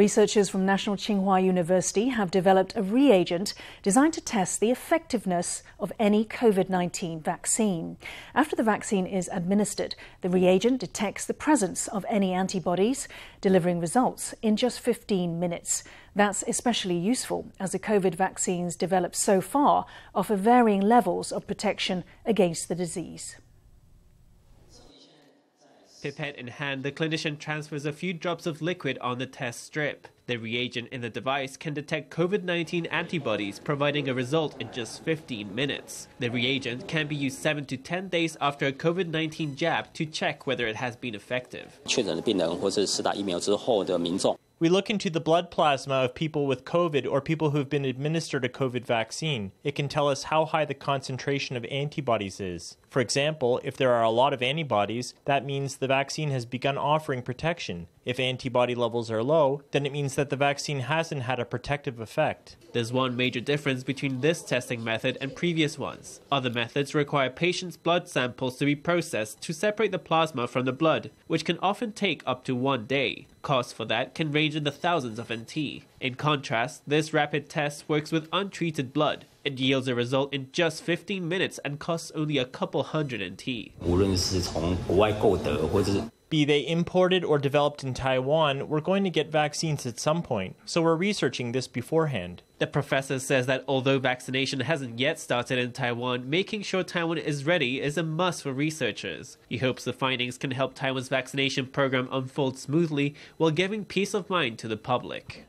Researchers from National Tsinghua University have developed a reagent designed to test the effectiveness of any COVID 19 vaccine. After the vaccine is administered, the reagent detects the presence of any antibodies, delivering results in just 15 minutes. That's especially useful as the COVID vaccines developed so far offer varying levels of protection against the disease. Pipette in hand, the clinician transfers a few drops of liquid on the test strip. The reagent in the device can detect COVID 19 antibodies, providing a result in just 15 minutes. The reagent can be used 7 to 10 days after a COVID 19 jab to check whether it has been effective. 确诊的病人或是施打疫苗之后的民众。 We look into the blood plasma of people with COVID or people who have been administered a COVID vaccine. It can tell us how high the concentration of antibodies is. For example, if there are a lot of antibodies, that means the vaccine has begun offering protection. If antibody levels are low, then it means that the vaccine hasn't had a protective effect. There's one major difference between this testing method and previous ones. Other methods require patients' blood samples to be processed to separate the plasma from the blood, which can often take up to one day. Costs for that can range in the thousands of NT. In contrast, this rapid test works with untreated blood. It yields a result in just 15 minutes and costs only a couple hundred NT be they imported or developed in Taiwan, we're going to get vaccines at some point, so we're researching this beforehand. The professor says that although vaccination hasn't yet started in Taiwan, making sure Taiwan is ready is a must for researchers. He hopes the findings can help Taiwan's vaccination program unfold smoothly while giving peace of mind to the public.